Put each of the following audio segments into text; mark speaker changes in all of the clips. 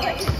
Speaker 1: 快点。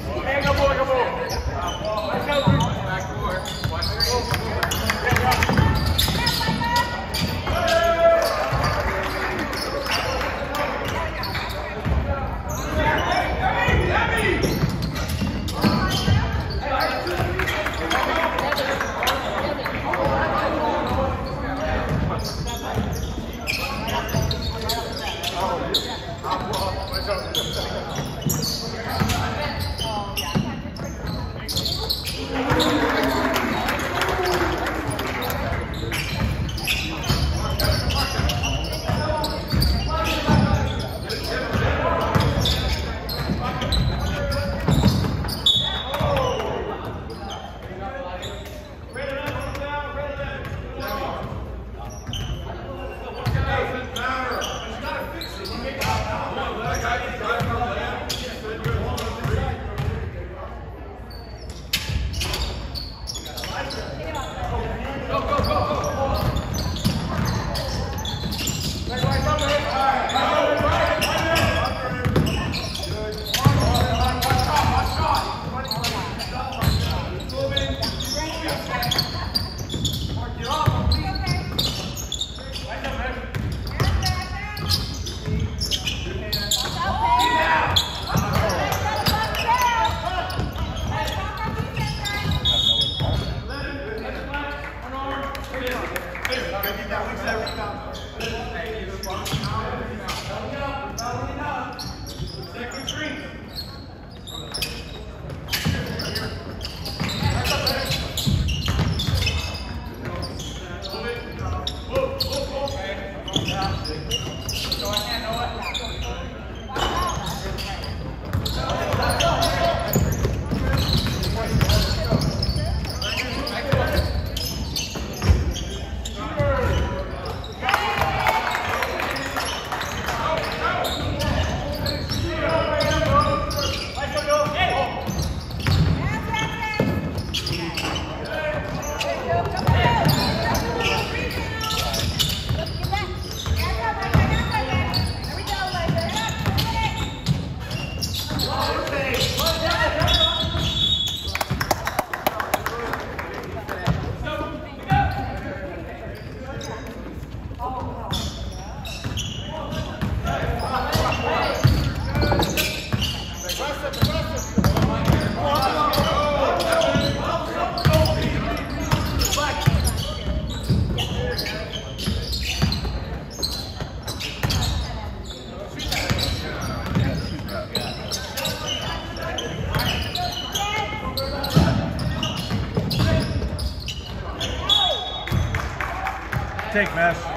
Speaker 1: Take, Mesh.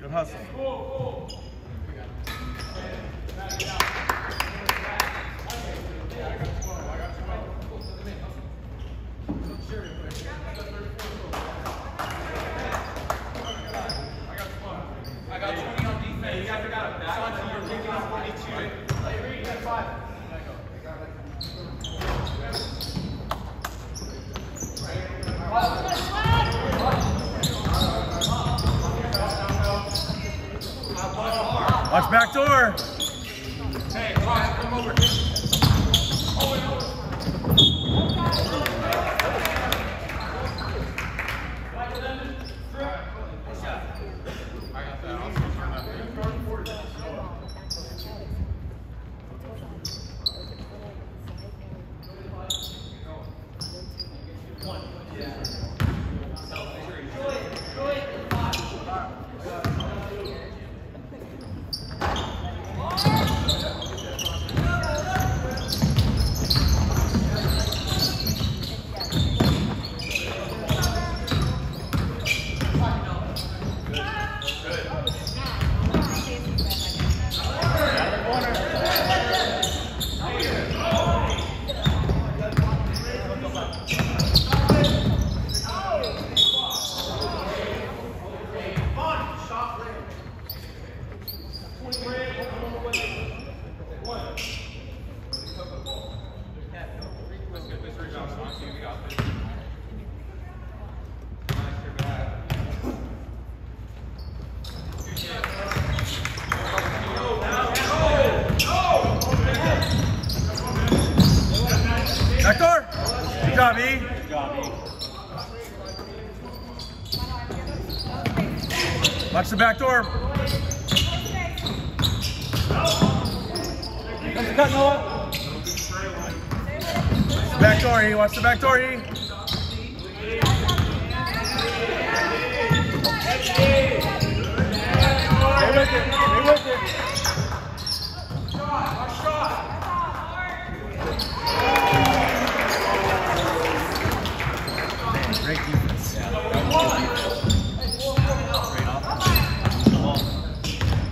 Speaker 1: Good hustle. Back door. Back door. Good job, E. Watch the back door. Back door, E. Watch the back door, E.
Speaker 2: Stay with it. Stay with it.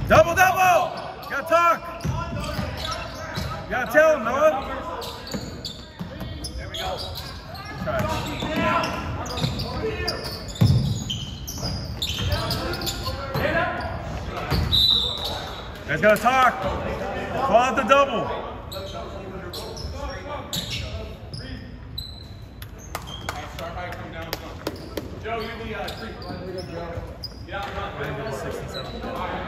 Speaker 1: Double, double. Gotta talk. Gotta tell him, Noah. There we go. Try. Guys gotta talk. Call out the double. Be aggressive.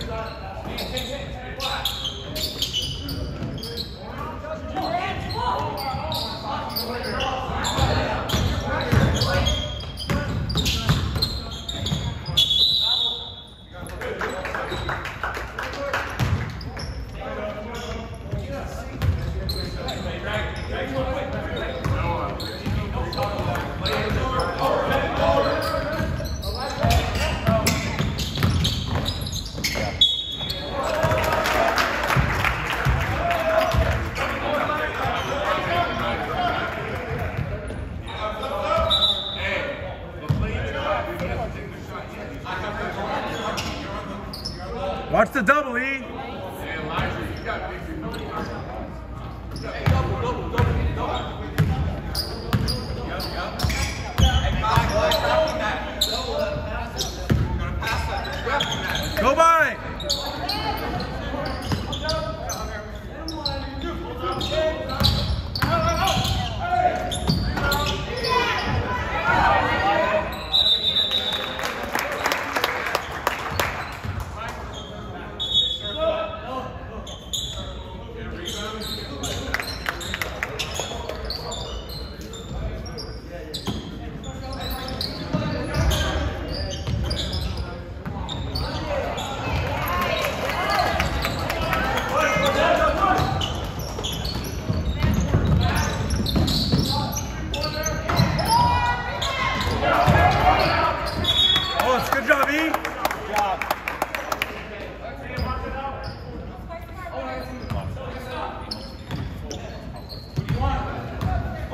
Speaker 1: Watch the double, E.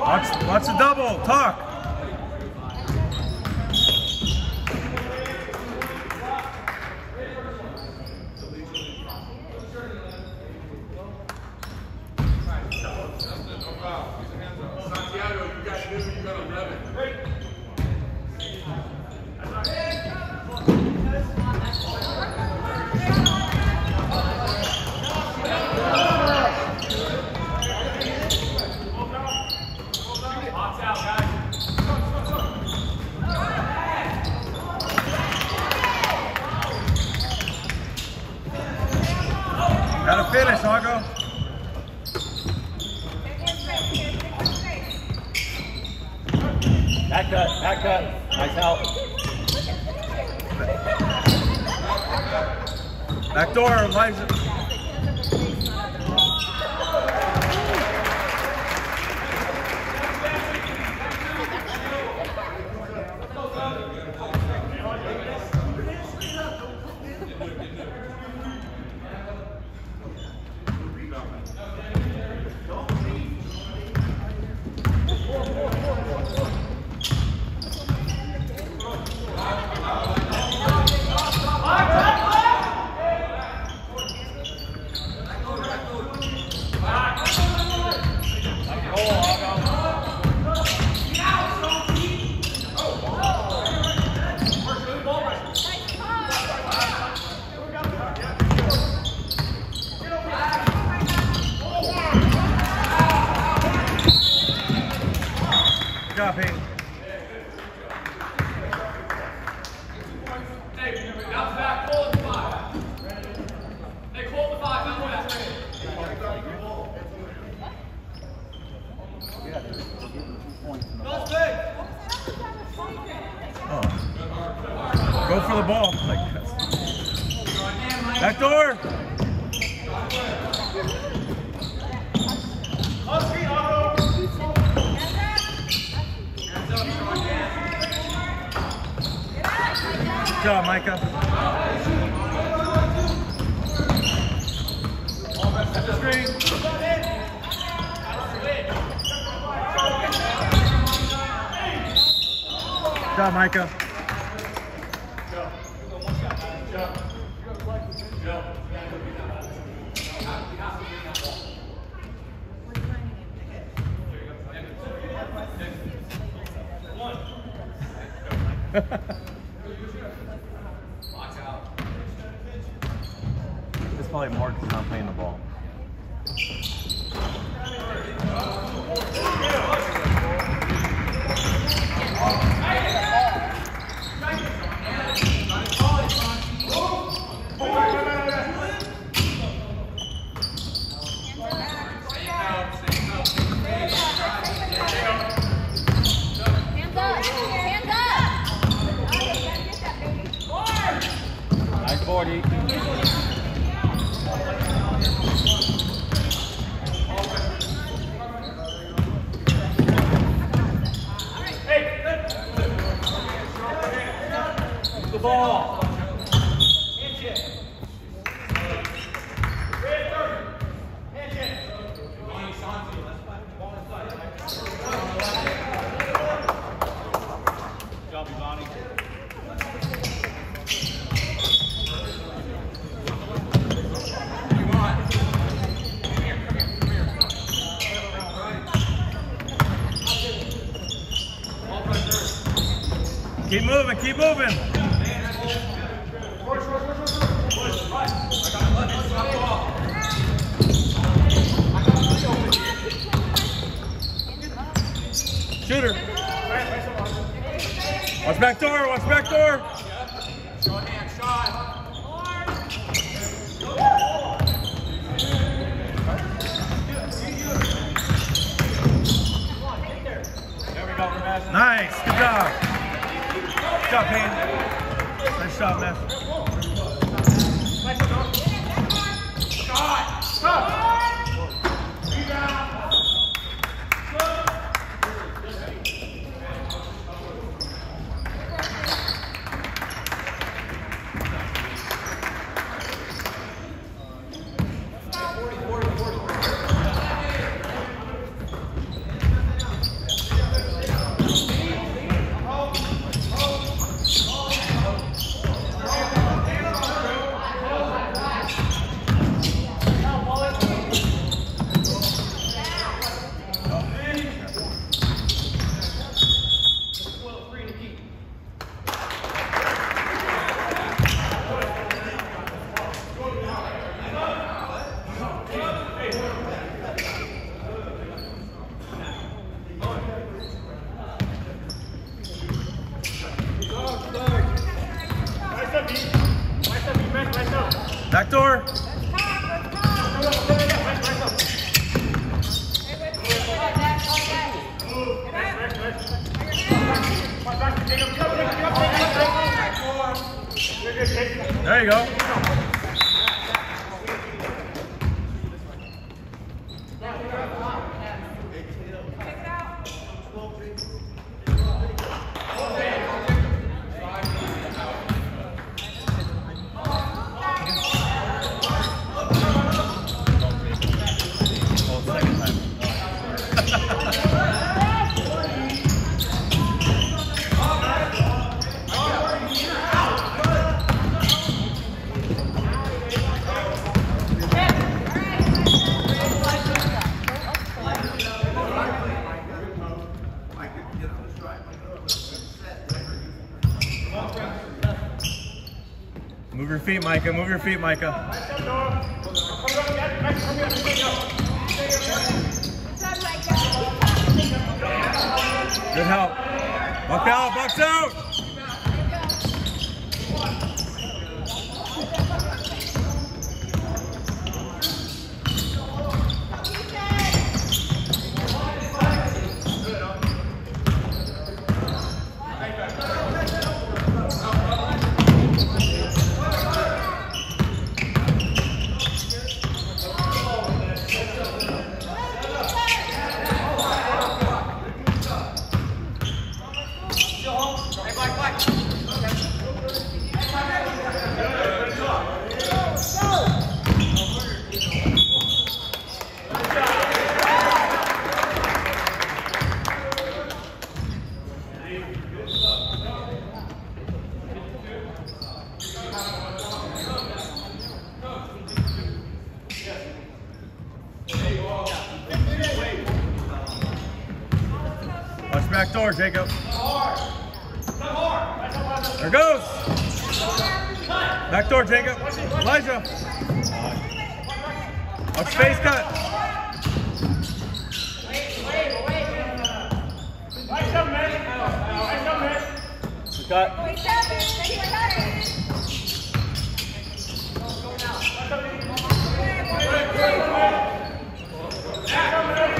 Speaker 1: Watch, watch the double. Talk. Gotta finish, Argo.
Speaker 2: Back cut, back cut. Nice help.
Speaker 1: Back door, Liza. Good job, Peyton. Oh. Go for the ball. Like that. Back door. Good job, Micah. Good job, Micah. Keep moving. Shooter. Watch back door, watch back door.
Speaker 2: There we go,
Speaker 1: Nice, good job. Good job, Payne. Nice job, man. Back door. There you go. Micah. Move your feet, Micah. hard, Jacob. There goes. Back door, Jacob. Elijah. Watch face cut.
Speaker 2: Cut. Back.